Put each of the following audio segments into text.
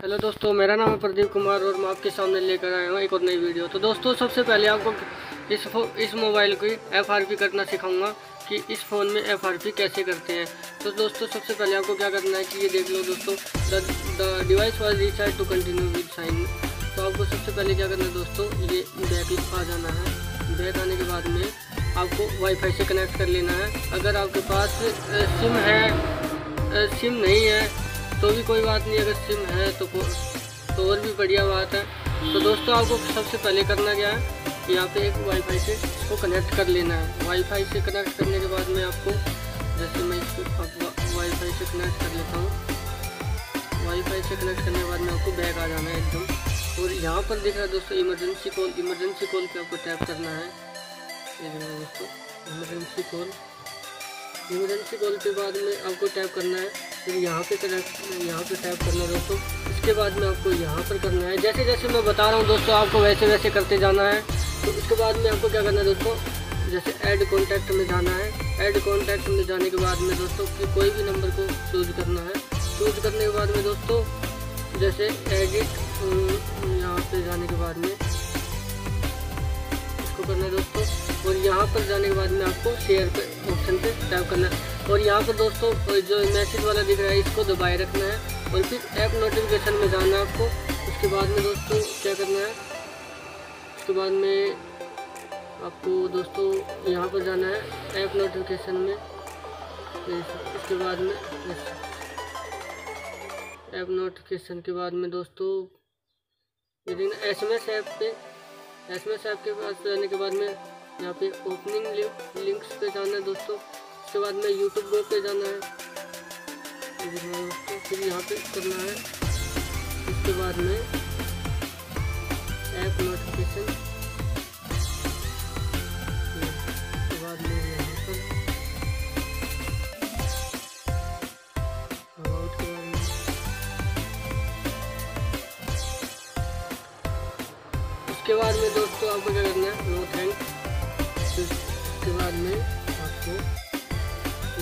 Hello दोस्तों, मेरा नाम है प्रदीप कुमार और मैं आपके सामने लेकर आया हूँ एक और नई वीडियो। तो दोस्तों, सबसे पहले आपको इस इस मोबाइल की FRP करना सिखाऊँगा कि इस फ़ोन में FRP कैसे करते हैं। तो दोस्तों, सबसे पहले आपको क्या करना है कि ये देख लो दोस्तों, the device was recharge to continue with sign. तो आपको सबसे पहले क्या करना है दोस्तों, ये बैक आ जाना है। बैक आने के बाद में आपको वाईफाई से कनेक्ट कर लेना है। अगर आपके पास सिम है सिम नहीं है तो भी कोई बात नहीं, अगर सिम है तो तो और भी बढ़िया बात है। तो दोस्तों, आपको सबसे पहले करना क्या है यहाँ पे एक वाईफाई से इसको कनेक्ट कर लेना है। वाईफाई से कनेक्ट करने के बाद में आपको जैसे मैं इसको वाईफाई से कनेक्ट कर लेता हूँ। वाईफाई से कनेक्ट करने के बाद में आपको बैग आ जाना है एकदम। और यहाँ पर दिख रहा है दोस्तों इमरजेंसी कॉल इमरजेंसी कॉल पे आपको टैप करना है। दोस्तों इमरजेंसी कॉल इमरजेंसी कॉल के बाद में आपको टैप करना है। फिर यहाँ पे कनेक्ट, यहाँ पे टैप करना है दोस्तों। इसके बाद में आपको यहाँ पर करना है। जैसे जैसे मैं बता रहा हूँ दोस्तों, आपको वैसे वैसे करते जाना है। तो उसके बाद में आपको क्या करना है दोस्तों? जैसे ऐड कॉन्टैक्ट में जाना है। ऐड कॉन्टैक्ट में जाने के बाद में दोस्तों, कि कोई भी नंबर को चूज़ करना है। चूज़ करने के बाद में दोस्तों, जैसे एडिट यहाँ पे जाने के बाद में इसको करना है दोस्तों, और यहाँ पर जाने के बाद में आपको शेयर पे ऑप्शन पे टैप करना है। और यहाँ पर दोस्तों जो मैसेज वाला दिख रहा है, इसको दबाए रखना है। और फिर ऐप नोटिफिकेशन में जाना है आपको। उसके बाद में दोस्तों, क्या करना है? उसके बाद में आपको दोस्तों, यहाँ पर जाना है ऐप नोटिफिकेशन में। इसके बाद में ऐप नोटिफिकेशन के बाद में दोस्तों एस एम एस ऐप पे एस एम एस ऐप के पास जाने के बाद में यहाँ पे ओपनिंग लिंक्स पे जाना है दोस्तों। उसके बाद में यूट्यूब ग्रुप पे जाना है। फिर यहाँ पे करना है। उसके बाद में ऐप नोटिफिकेशन उसके बाद में दोस्तों आपको क्या करना है? नो थैंक उसके बाद में आपको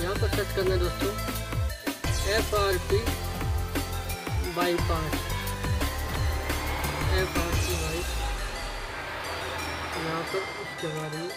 यहाँ पर सर्च करना है दोस्तों. F R P bypass F R P by यहाँ पर उसके बाद में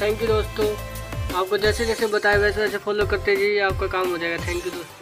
थैंक यू दोस्तों। आपको जैसे जैसे बताए वैसे वैसे फॉलो करते जाइए आपका काम हो जाएगा। थैंक यू दोस्तों।